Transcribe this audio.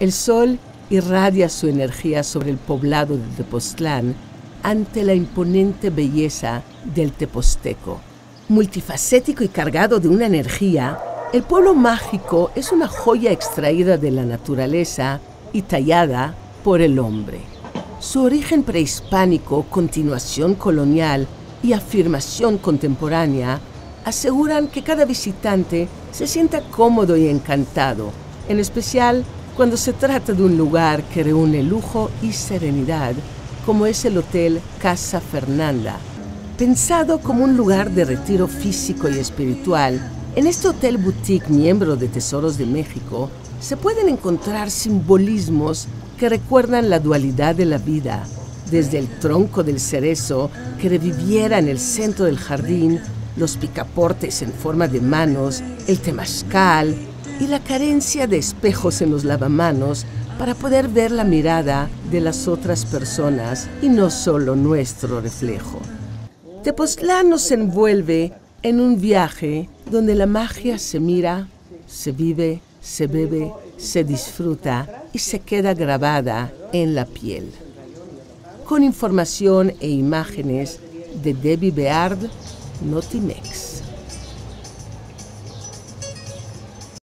El sol irradia su energía sobre el poblado de Tepoztlán ante la imponente belleza del Teposteco. Multifacético y cargado de una energía, el pueblo mágico es una joya extraída de la naturaleza y tallada por el hombre. Su origen prehispánico, continuación colonial y afirmación contemporánea aseguran que cada visitante se sienta cómodo y encantado, en especial cuando se trata de un lugar que reúne lujo y serenidad, como es el Hotel Casa Fernanda. Pensado como un lugar de retiro físico y espiritual, en este hotel boutique miembro de Tesoros de México se pueden encontrar simbolismos que recuerdan la dualidad de la vida, desde el tronco del cerezo que reviviera en el centro del jardín, los picaportes en forma de manos, el temazcal y la carencia de espejos en los lavamanos para poder ver la mirada de las otras personas y no solo nuestro reflejo. Tepoztlán nos envuelve en un viaje donde la magia se mira, se vive, se bebe, se disfruta y se queda grabada en la piel. Con información e imágenes de Debbie Beard, Notimex.